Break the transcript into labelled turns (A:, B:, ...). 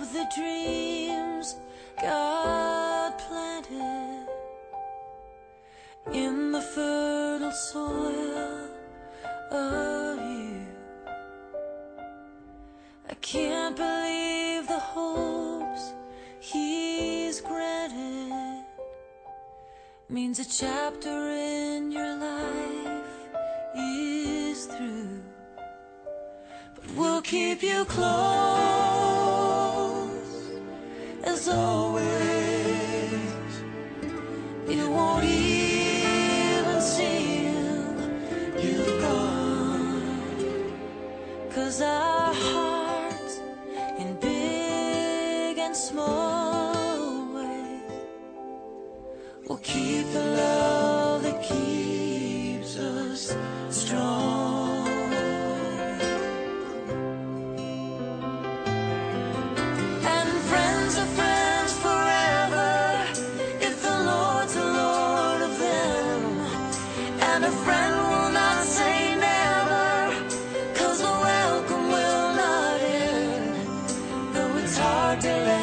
A: of the dreams God planted in the fertile soil of you. I can't believe the hopes He's granted means a chapter in your life is through. But we'll keep you close always. It won't even you've gone. Cause our hearts in big and small to